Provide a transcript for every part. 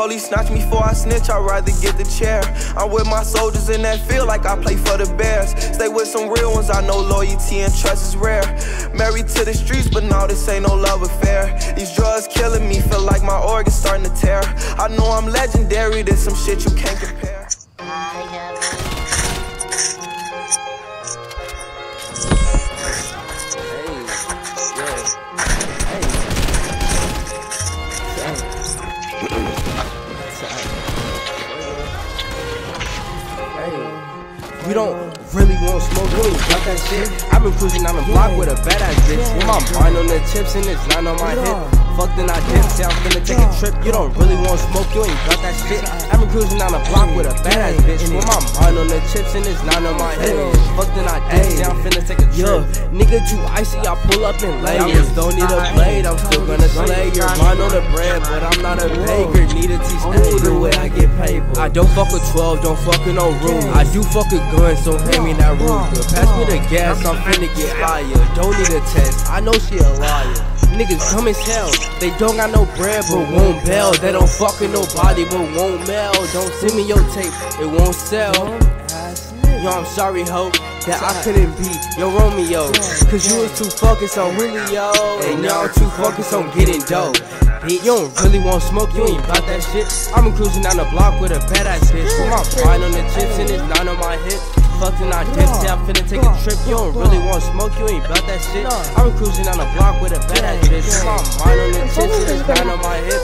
police snatch me before I snitch, I'd rather get the chair. I'm with my soldiers in that field like I play for the Bears. Stay with some real ones, I know loyalty and trust is rare. Married to the streets, but now this ain't no love affair. These drugs killing me, feel like my organs starting to tear. I know I'm legendary, there's some shit you can't compare. You don't really want smoke, you ain't got that shit. I've been cruising on the block with a badass bitch. With my mind on the chips and it's not on my hip. Fuck then I dip, say I'm finna take a trip. You don't really want smoke, you ain't got that shit. I've been cruising on the block with a badass bitch. With my mind on the chips and it's not on my hip. Fuck then I dip, say I'm finna take a trip. Nigga too icy, I pull up and lay. I just don't need a blade, I'm still gonna slay. Your mind on the bread, but I'm not a baker. Need to teach get paid. I don't fuck with 12, don't fuck with no room. I do fuck with guns, so pay me that room. Pass me the gas, I'm finna get higher. Don't need a test, I know she a liar. Niggas dumb as hell, they don't got no bread but won't bail. They don't fuck with nobody but won't mail. Don't send me your tape, it won't sell. Yo, I'm sorry, ho, that I couldn't be your Romeo. Cause you was too focused on really, yo. And y'all too focused on getting dope. You don't really want smoke, you ain't about that shit. I'm cruising down the block with a badass bitch. With my pride on the chips and it's not on my hip. Fucking I dip, say I'm finna take a trip. You don't really want smoke, you ain't about that shit. I'm cruising down the block with a badass bitch. With my mind on the chips and it's not on my hip.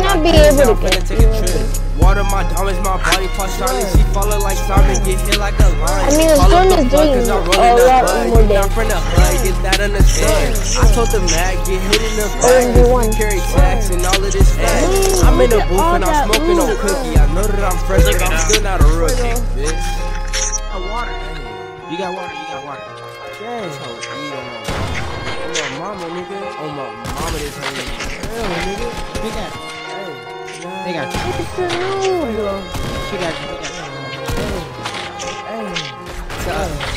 not be dip, say I'm finna take a trip. Water my diamonds, my body part shining. She falling like Simon, get hit like a lion. I mean, the storm is doing a lot more damage. Not from the hood, get that on the stand. I told the mag, get hit in the back. OMG one. Carry tax and all of this facts. I'm in the booth and I'm smoking on cookie. I know that I'm fresh, but I'm still not a rookie, bitch. You got water, you got water. Dang, so eat on my, on my mama, nigga. On my mama, this whole nigga. Hell, nigga. They got you. They got you. It's the new She got you. They got you. hey, hey.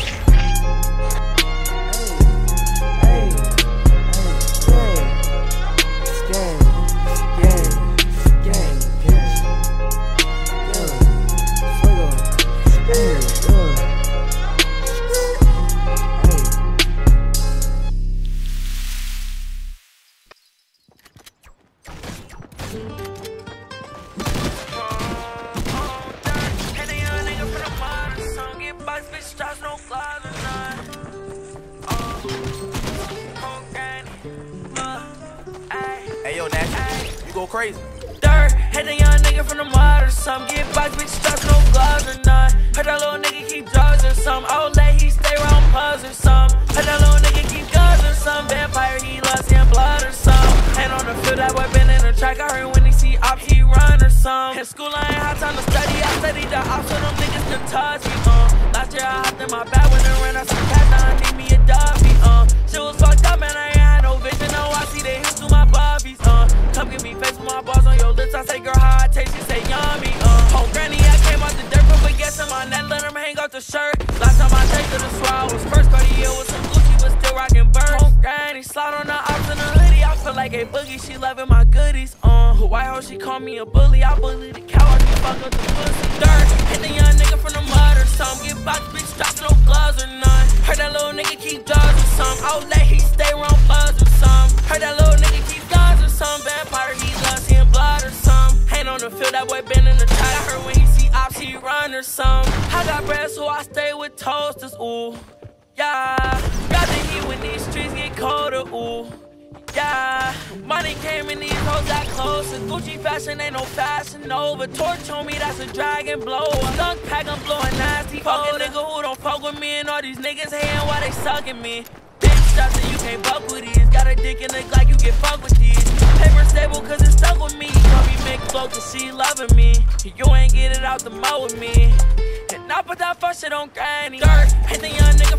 Crazy. Dirt, hit a young nigga from the mud or some. Get box, bitch, straps, no gloves or none. Heard that little nigga keep drugs or some. I'll let he stay around pugs or some. Heard that little nigga keep guns or some. Vampire, he loves him blood or some. And on the field, that been in the track. I heard when he see ops, he run or some. In school, I ain't had time to study. I studied the ops, so them niggas can touch me, uh. Last year, I hopped in my bag when I ran out some cash. Now I need me a dubby, girl, how I taste? You say, yummy, uh. Oh, granny, I came out the dirt, put baguettes in my neck, let him hang out the shirt. Last time I tasted the swallow was first Cartier with some Gucci, but still rocking burns. Oh, granny, slide on the ops in the hoodie. I feel like a boogie, she loving my goodies, uh. White hoe, she call me a bully. I bully the cow, I fuck up the pussy. Dirt, hit the young nigga from the that boy been in the track. I heard when he see ops, he run or some. I got bread, so I stay with toasters, ooh. Yeah, got the heat when these streets get colder, ooh. Yeah, money came and these hoes got closer. Gucci fashion ain't no fashion over. Torch on me, that's a dragon blower. Dunk pack, I'm blowing nasty. Fuck a nigga who don't fuck with me, and all these niggas hating while they sucking me. Shots and you can't fuck with these. Got a dick in the Glock, you get fuck with these. Paper stable cause it stuck with me. Call me Mick Flow cause she loving out the mud with me. And I put that fuck shit on granny. Dirt, hit the young nigga